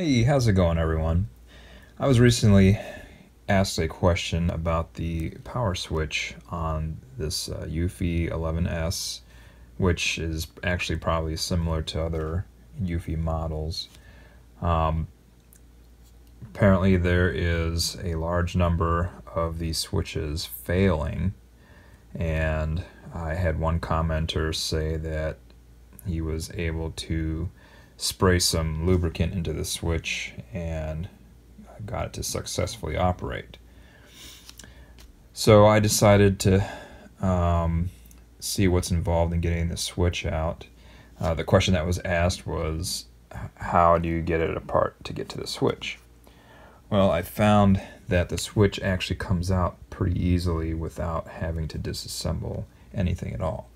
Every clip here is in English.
Hey, how's it going, everyone? I was recently asked a question about the power switch on this uh, Eufy 11S, which is actually probably similar to other Eufy models. Um, apparently, there is a large number of these switches failing, and I had one commenter say that he was able to spray some lubricant into the switch and got it to successfully operate. So I decided to um, see what's involved in getting the switch out. Uh, the question that was asked was, how do you get it apart to get to the switch? Well, I found that the switch actually comes out pretty easily without having to disassemble anything at all.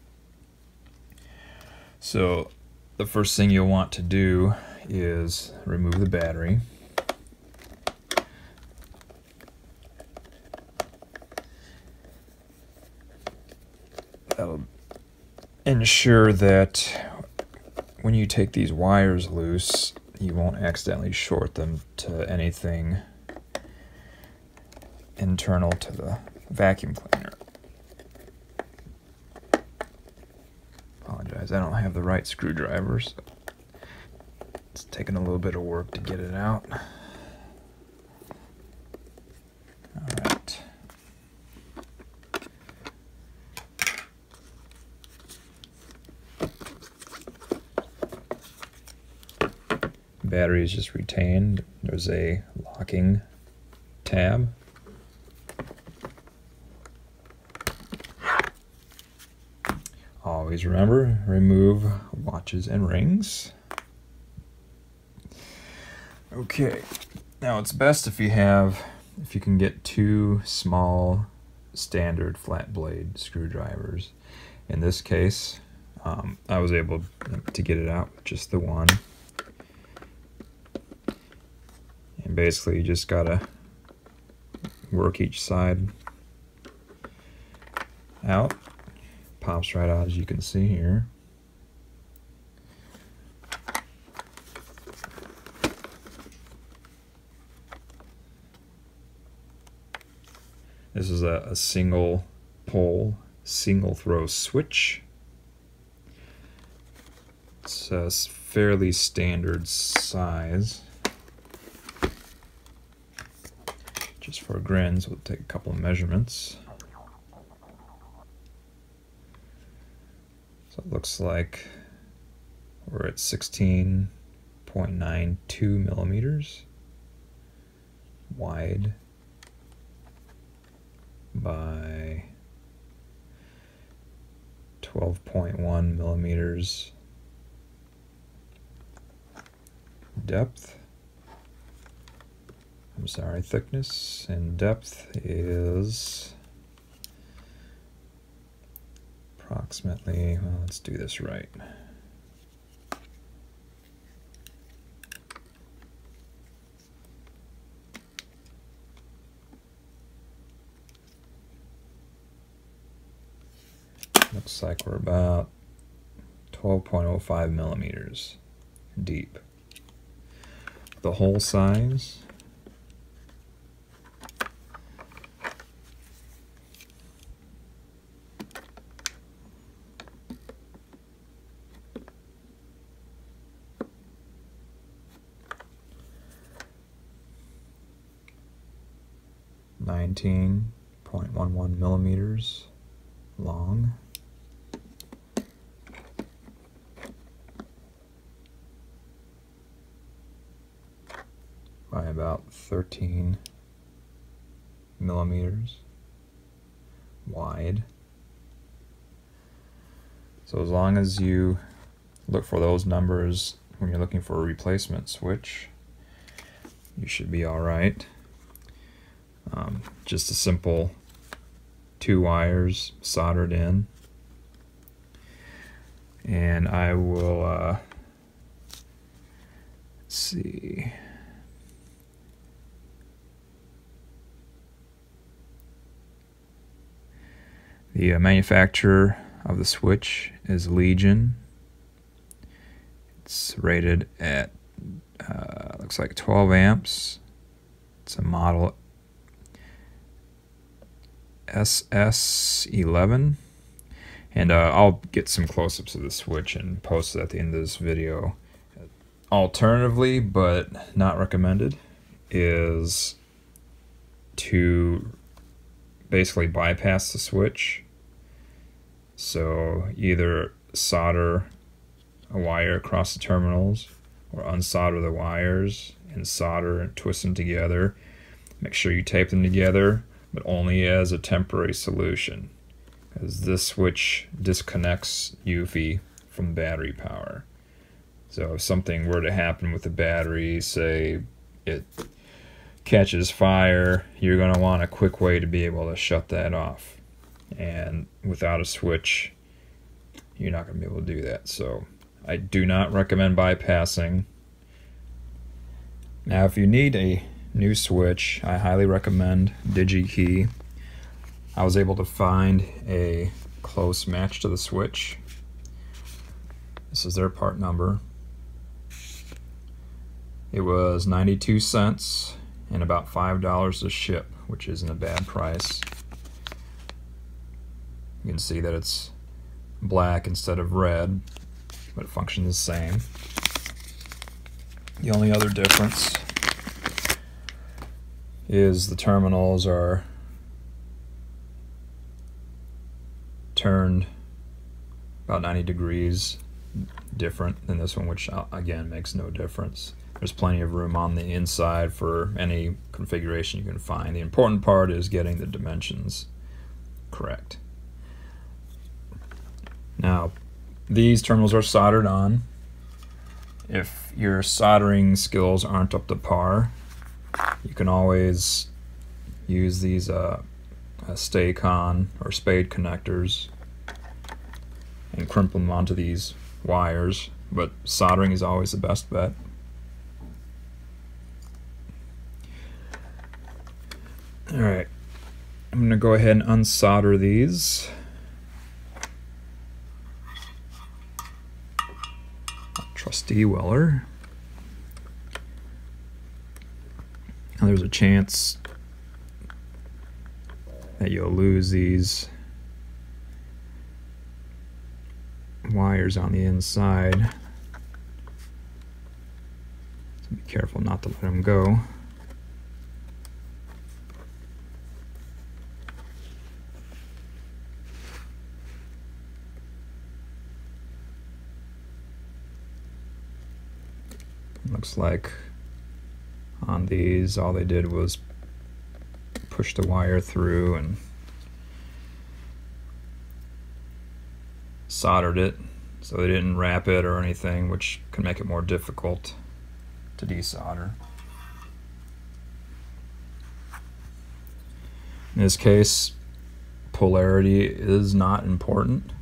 So the first thing you'll want to do is remove the battery. That'll ensure that when you take these wires loose, you won't accidentally short them to anything internal to the vacuum cleaner. Apologize. I don't have the right screwdrivers. It's taking a little bit of work to get it out. Alright. Battery is just retained. There's a locking tab. Always remember, remove watches and rings. Okay, now it's best if you have, if you can get two small standard flat blade screwdrivers. In this case, um, I was able to get it out with just the one. And basically you just gotta work each side out pops right out as you can see here. This is a, a single pole, single throw switch. It's a fairly standard size. Just for grins, we'll take a couple of measurements. So it looks like we're at 16.92 millimeters wide by 12.1 millimeters depth. I'm sorry, thickness and depth is approximately, well, let's do this right. Looks like we're about 12.05 millimeters deep. The hole size 19.11 millimeters long. by about 13 millimeters wide. So as long as you look for those numbers when you're looking for a replacement switch, you should be all right. Um, just a simple two wires soldered in. And I will, uh, see. The uh, manufacturer of the switch is Legion. It's rated at uh, looks like 12 amps. It's a model SS11. And uh, I'll get some close-ups of the switch and post it at the end of this video. Alternatively, but not recommended, is to basically bypass the switch. So either solder a wire across the terminals or unsolder the wires and solder and twist them together. Make sure you tape them together, but only as a temporary solution because this switch disconnects Eufy from battery power. So if something were to happen with the battery, say it catches fire, you're going to want a quick way to be able to shut that off. And without a switch, you're not going to be able to do that. So I do not recommend bypassing. Now if you need a new switch, I highly recommend DigiKey. I was able to find a close match to the switch. This is their part number. It was 92 cents and about $5 to ship, which isn't a bad price. You can see that it's black instead of red, but it functions the same. The only other difference is the terminals are turned about 90 degrees different than this one, which uh, again makes no difference. There's plenty of room on the inside for any configuration you can find. The important part is getting the dimensions correct. Now, these terminals are soldered on. If your soldering skills aren't up to par, you can always use these uh, uh, Sta-Con or spade connectors and crimp them onto these wires, but soldering is always the best bet. Alright, I'm going to go ahead and unsolder these. Trusty Weller. There's a chance that you'll lose these wires on the inside. So be careful not to let them go. Looks like on these all they did was push the wire through and soldered it so they didn't wrap it or anything which can make it more difficult to desolder. In this case polarity is not important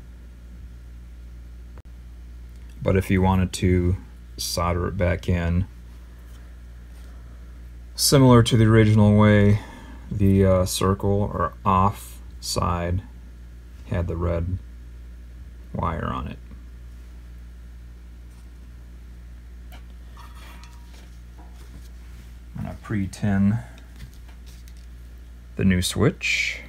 but if you wanted to solder it back in similar to the original way the uh, circle or off side had the red wire on it. I'm going to pre-tin the new switch.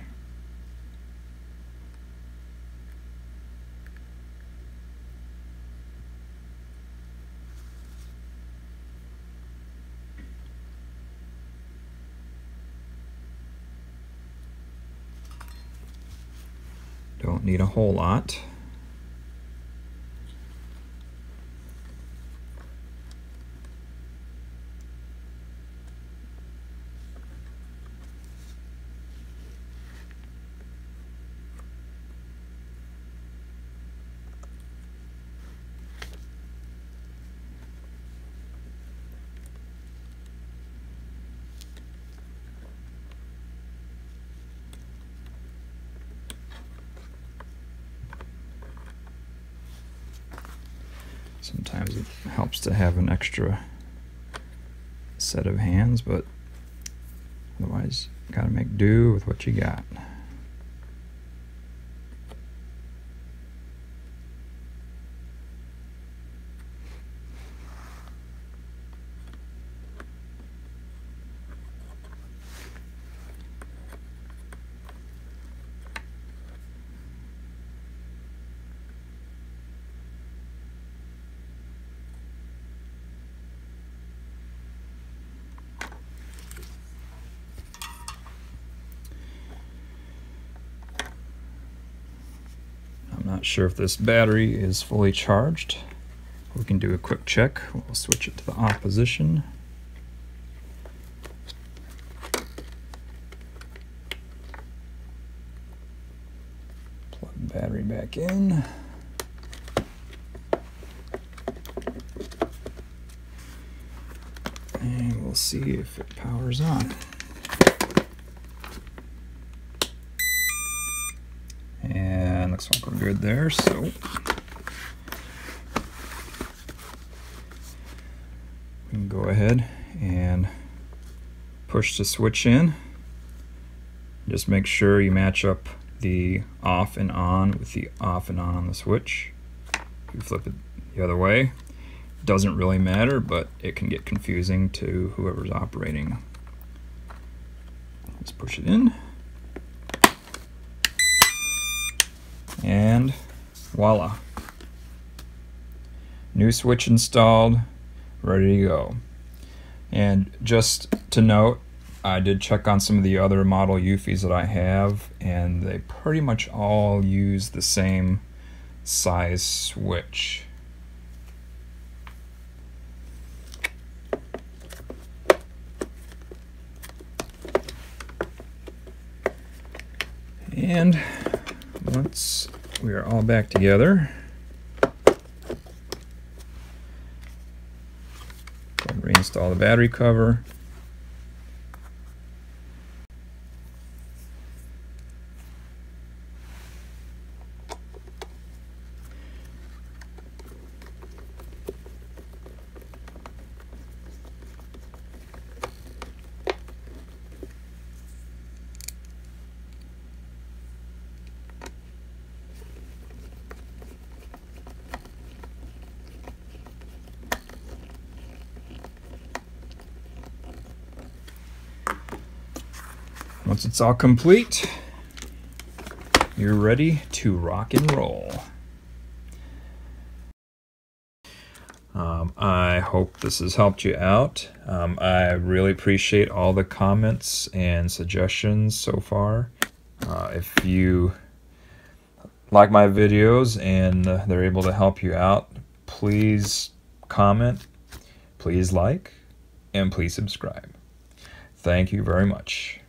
Don't need a whole lot. Sometimes it helps to have an extra set of hands, but otherwise, got to make do with what you got. Not sure if this battery is fully charged. We can do a quick check. We'll switch it to the off position. Plug the battery back in. And we'll see if it powers on. And looks we're good there, so we can go ahead and push the switch in. Just make sure you match up the off and on with the off and on on the switch. If you flip it the other way, doesn't really matter, but it can get confusing to whoever's operating. Let's push it in. And voila. New switch installed, ready to go. And just to note, I did check on some of the other model Eufys that I have, and they pretty much all use the same size switch. And once we are all back together, reinstall the battery cover. Once it's all complete, you're ready to rock and roll. Um, I hope this has helped you out. Um, I really appreciate all the comments and suggestions so far. Uh, if you like my videos and they're able to help you out, please comment, please like, and please subscribe. Thank you very much.